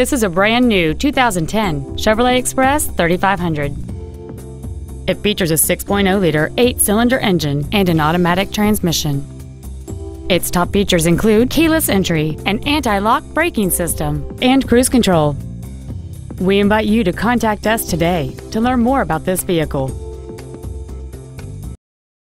This is a brand new 2010 Chevrolet Express 3500. It features a 6.0-liter eight-cylinder engine and an automatic transmission. Its top features include keyless entry, an anti-lock braking system, and cruise control. We invite you to contact us today to learn more about this vehicle.